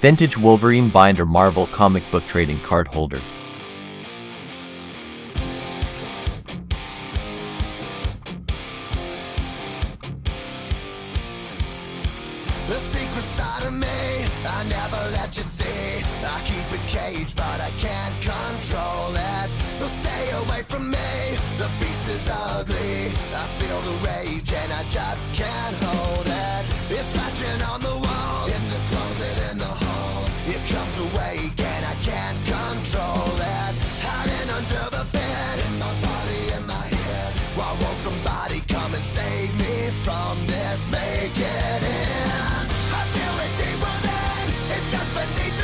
Vintage Wolverine Binder Marvel comic book trading card holder. The secret side of me, I never let you see. I keep but I can't control it. So stay away from me. The beast is ugly. I feel the rage and I just can't hold it. Why won't somebody come and save me from this? Make it end. I feel it deeper than it's just beneath.